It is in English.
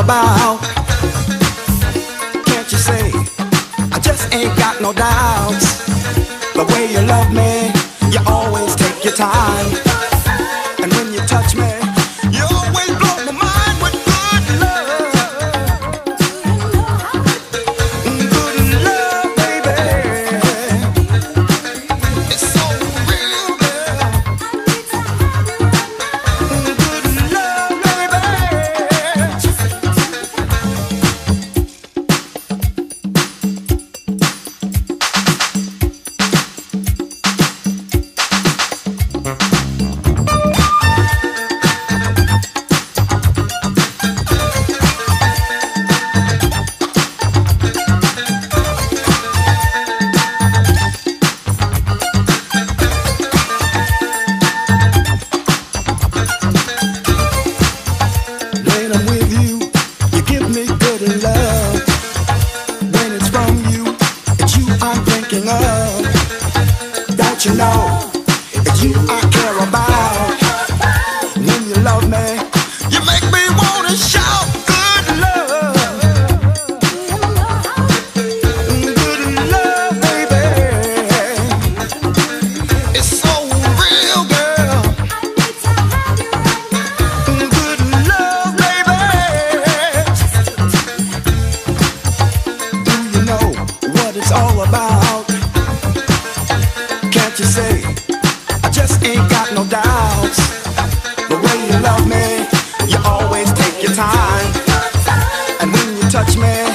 about? Can't you say I just ain't got no doubts? The way you love me, you always take your time. love when it's from you that you I'm thinking of. Don't you know that you I care about when you love me? You make me wanna shout. all about. Can't you see? I just ain't got no doubts. The way you love me, you always take your time. And when you touch me,